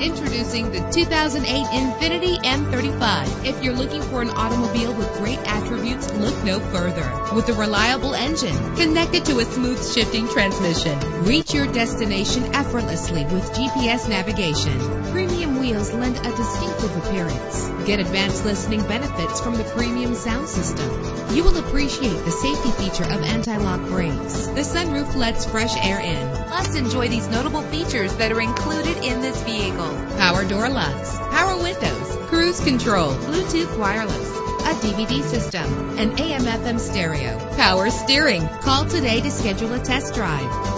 Introducing the 2008 Infiniti M35. If you're looking for an automobile with great attributes, look no further. With a reliable engine connected to a smooth shifting transmission, reach your destination effortlessly with GPS navigation. Premium lend a distinctive appearance. Get advanced listening benefits from the premium sound system. You will appreciate the safety feature of anti-lock brakes. The sunroof lets fresh air in. Plus, enjoy these notable features that are included in this vehicle. Power door locks, power windows, cruise control, Bluetooth wireless, a DVD system, an AM FM stereo, power steering. Call today to schedule a test drive.